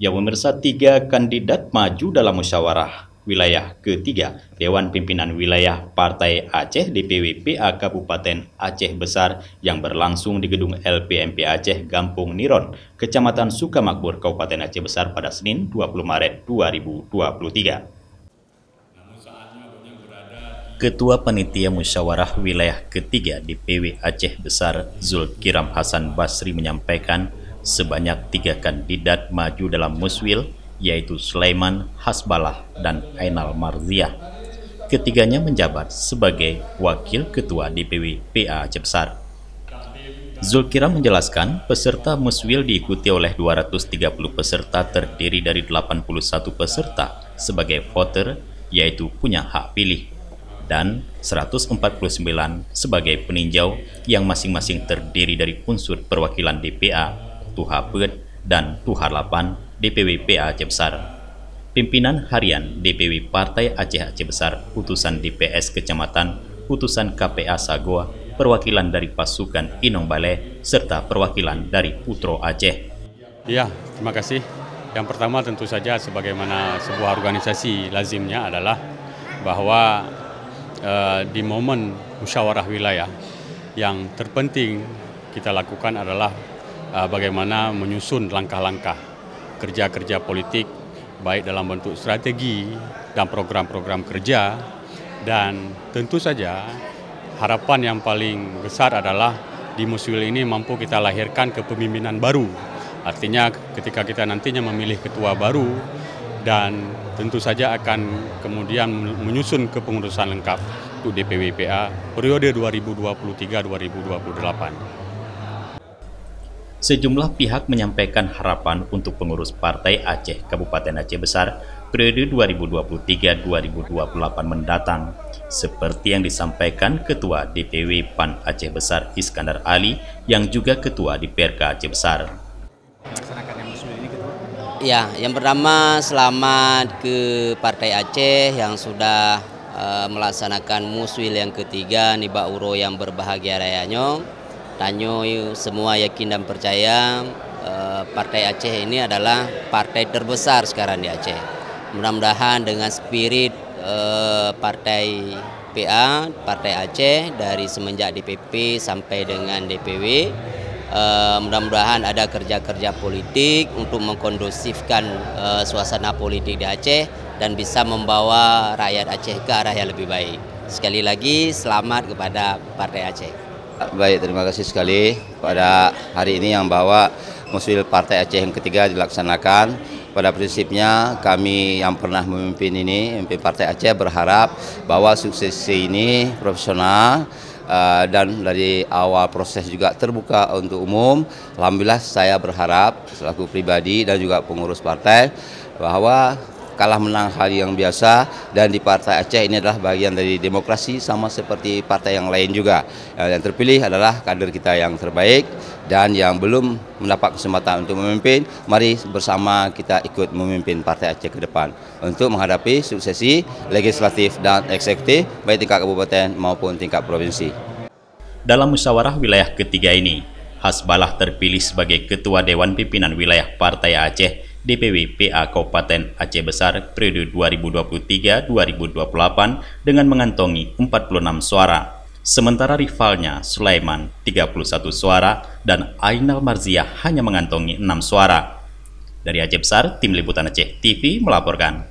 Ya pemirsa, tiga kandidat maju dalam musyawarah wilayah ketiga Dewan Pimpinan Wilayah Partai Aceh DPW PA Kabupaten Aceh Besar yang berlangsung di gedung LPMP Aceh Gampung Niron, Kecamatan Sukamakmur, Kabupaten Aceh Besar pada Senin 20 Maret 2023. Ketua Panitia Musyawarah Wilayah Ketiga DPW Aceh Besar Zulkiram Hasan Basri menyampaikan sebanyak tiga kandidat maju dalam muswil yaitu Sulaiman Hasbalah dan Ainal Marziah. Ketiganya menjabat sebagai Wakil Ketua DPW PA Aceh Besar. Zulkiram menjelaskan peserta muswil diikuti oleh 230 peserta terdiri dari 81 peserta sebagai voter yaitu punya hak pilih dan 149 sebagai peninjau yang masing-masing terdiri dari unsur perwakilan DPA Tuha Pet, dan Tuha 8 DPW PA Aceh Besar. Pimpinan Harian DPW Partai Aceh Aceh Besar, utusan DPS Kecamatan, utusan KPA Sagoa, perwakilan dari pasukan Inong Balai, serta perwakilan dari Putro Aceh. Ya, terima kasih. Yang pertama tentu saja sebagaimana sebuah organisasi lazimnya adalah bahwa uh, di momen musyawarah wilayah yang terpenting kita lakukan adalah uh, bagaimana menyusun langkah-langkah kerja-kerja politik baik dalam bentuk strategi dan program-program kerja dan tentu saja harapan yang paling besar adalah di Muswil ini mampu kita lahirkan kepemimpinan baru. Artinya ketika kita nantinya memilih ketua baru dan tentu saja akan kemudian menyusun kepengurusan lengkap untuk DPWPA periode 2023-2028. Sejumlah pihak menyampaikan harapan untuk pengurus Partai Aceh Kabupaten Aceh Besar periode 2023-2028 mendatang, seperti yang disampaikan Ketua DPW PAN Aceh Besar Iskandar Ali yang juga Ketua DPRK Aceh Besar. Ya, yang pertama selamat ke Partai Aceh yang sudah uh, melaksanakan muswil yang ketiga Niba Uro yang berbahagia rayanya Tanyo semua yakin dan percaya uh, Partai Aceh ini adalah partai terbesar sekarang di Aceh. Mudah-mudahan dengan spirit uh, Partai PA, Partai Aceh dari semenjak DPP sampai dengan DPW, uh, mudah-mudahan ada kerja-kerja politik untuk mengkondusifkan suasana politik di Aceh dan bisa membawa rakyat Aceh ke arah yang lebih baik. Sekali lagi selamat kepada Partai Aceh. Baik, terima kasih sekali pada hari ini yang bawa Muswil Partai Aceh yang ketiga dilaksanakan. Pada prinsipnya kami yang pernah memimpin ini, memimpin Partai Aceh berharap bahwa suksesi ini profesional uh, dan dari awal proses juga terbuka untuk umum. Alhamdulillah saya berharap selaku pribadi dan juga pengurus partai bahwa kalah menang hal yang biasa dan di Partai Aceh ini adalah bagian dari demokrasi sama seperti partai yang lain juga. Yang terpilih adalah kader kita yang terbaik dan yang belum mendapat kesempatan untuk memimpin, mari bersama kita ikut memimpin Partai Aceh ke depan untuk menghadapi suksesi legislatif dan eksekutif baik tingkat kabupaten maupun tingkat provinsi. Dalam musyawarah wilayah ketiga ini, Hasbalah terpilih sebagai Ketua Dewan Pimpinan Wilayah Partai Aceh DPW PA Kabupaten Aceh Besar periode 2023-2028 dengan mengantongi 46 suara. Sementara rivalnya Sulaiman 31 suara dan Ainal Marziah hanya mengantongi 6 suara. Dari Aceh Besar, Tim Liputan Aceh TV melaporkan.